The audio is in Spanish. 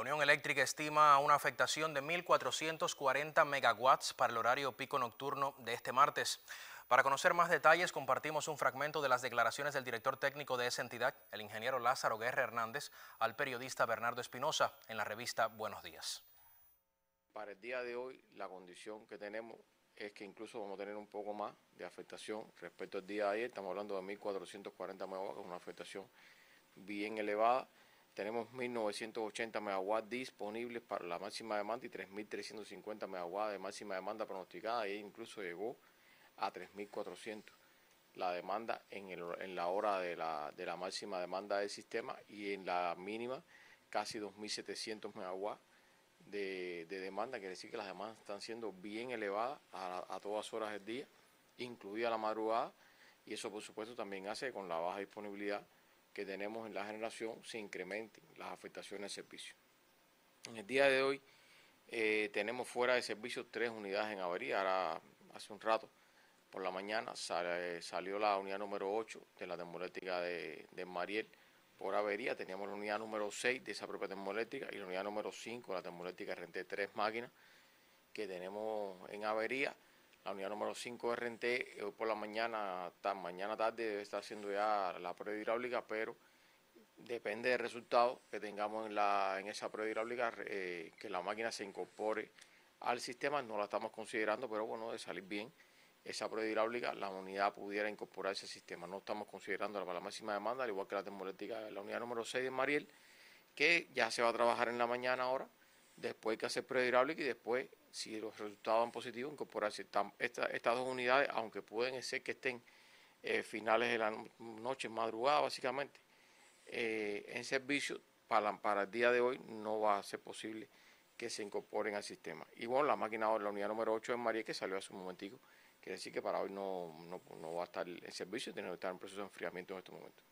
Unión Eléctrica estima una afectación de 1.440 megawatts para el horario pico nocturno de este martes. Para conocer más detalles, compartimos un fragmento de las declaraciones del director técnico de esa entidad, el ingeniero Lázaro Guerra Hernández, al periodista Bernardo Espinosa, en la revista Buenos Días. Para el día de hoy, la condición que tenemos es que incluso vamos a tener un poco más de afectación respecto al día de ayer. Estamos hablando de 1.440 megawatts, una afectación bien elevada. Tenemos 1.980 megawatts disponibles para la máxima demanda y 3.350 megawatts de máxima demanda pronosticada e incluso llegó a 3.400 la demanda en, el, en la hora de la, de la máxima demanda del sistema y en la mínima casi 2.700 megawatts de, demanda, quiere decir que las demandas están siendo bien elevadas a, todas horas del día, incluida la madrugada, y eso por supuesto también hace que con la baja disponibilidad que tenemos en la generación se incrementen las afectaciones de servicio. En el día de hoy eh, tenemos fuera de servicio tres unidades en avería, ahora hace un rato por la mañana salió la unidad número 8 de la termoeléctrica de, de Mariel, por avería. Teníamos la unidad número 6 de esa propia termoeléctrica y la unidad número 5, la termoeléctrica renté tres máquinas que tenemos en avería. La unidad número 5 de renté hoy por la mañana, mañana tarde debe estar haciendo ya la prueba hidráulica, pero depende del resultado que tengamos en esa prueba hidráulica, eh, que la máquina se incorpore al sistema. No la estamos considerando, pero bueno, de salir bien esa prueba hidráulica, la unidad pudiera incorporarse al sistema. No estamos considerando para la máxima demanda, al igual que la termoeléctrica de la unidad número 6 de Mariel, que ya se va a trabajar en la mañana ahora, después hay que hacer prueba hidráulica y después, si los resultados son positivos, incorporarse. estas dos unidades, aunque pueden ser que estén eh, finales de la noche, madrugada básicamente, eh, en servicio, para, el día de hoy no va a ser posible que se incorporen al sistema. Y bueno, la máquina, la unidad número 8 de Mariel, que salió hace un momentico, Quiere decir que para hoy no, no, no va a estar en servicio, tiene que estar en proceso de enfriamiento en este momento.